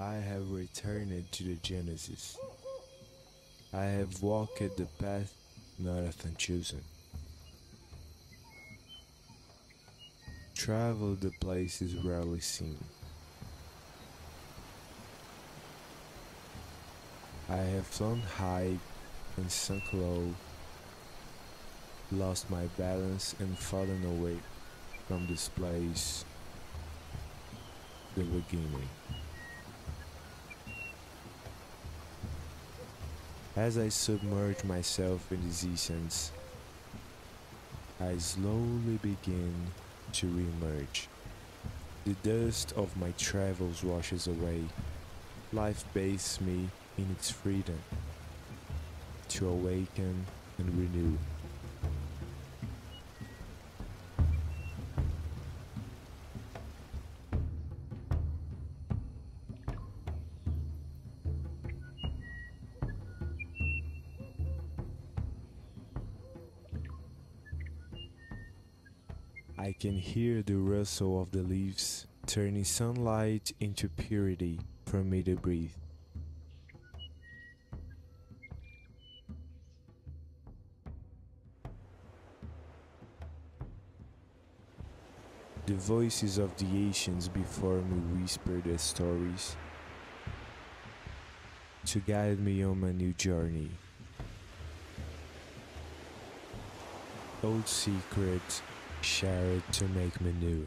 I have returned to the Genesis. I have walked the path Jonathan chosen. Traveled the places rarely seen. I have flown high and sunk low, lost my balance and fallen away from this place, the beginning. As I submerge myself in this essence, I slowly begin to re-emerge. The dust of my travels washes away. Life bathes me in its freedom to awaken and renew. I can hear the rustle of the leaves, turning sunlight into purity for me to breathe. The voices of the ancients before me whisper their stories to guide me on my new journey. Old secrets shared to make me new.